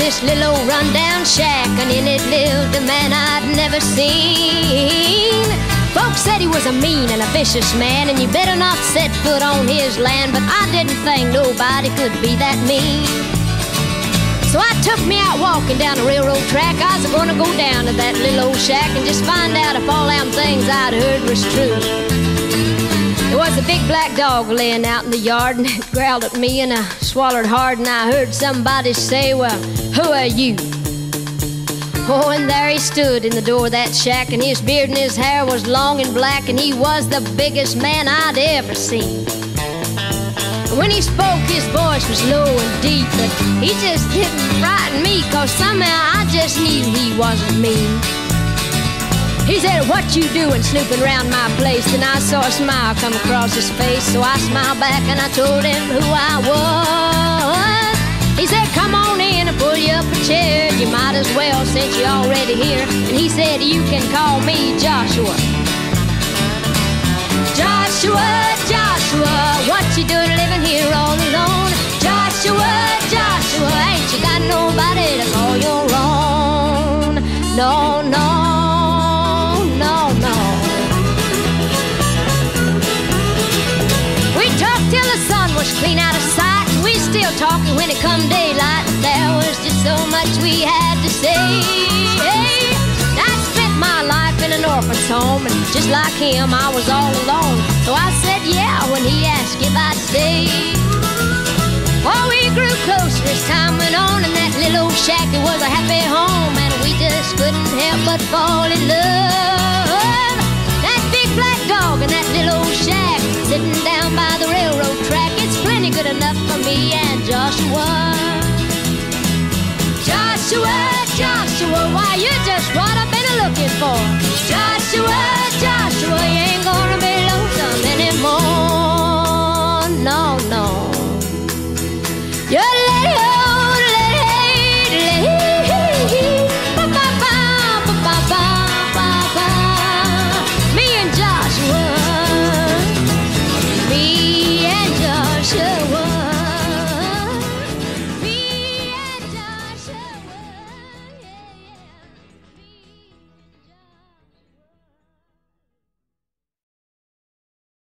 this little old rundown shack, and in it lived a man I'd never seen. Folks said he was a mean and a vicious man, and you better not set foot on his land, but I didn't think nobody could be that mean. So I took me out walking down the railroad track. I was gonna go down to that little old shack and just find out if all them things I'd heard was true. Was a big black dog laying out in the yard and it growled at me and I swallowed hard and I heard somebody say, Well, who are you? Oh, and there he stood in the door of that shack and his beard and his hair was long and black and he was the biggest man I'd ever seen. When he spoke, his voice was low and deep, but he just didn't frighten me, cause somehow I just knew he wasn't mean. He said, What you doing snooping around my place? And I saw a smile come across his face, so I smiled back and I told him who I was. He said, Come on in and pull you up a chair. You might as well since you're already here. And he said, You can call me Joshua. Joshua, Joshua, what you doing living here all alone? Joshua, Joshua, ain't you got nobody to call was clean out of sight. We still talking when it come daylight. There was just so much we had to say I spent my life in an orphan's home, and just like him, I was all alone. So I said, yeah, when he asked if I'd stay. Oh, we grew closer as time went on, and that little old shack, it was a happy home, and we just couldn't help but fall in love.